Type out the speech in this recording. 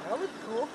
that was cool.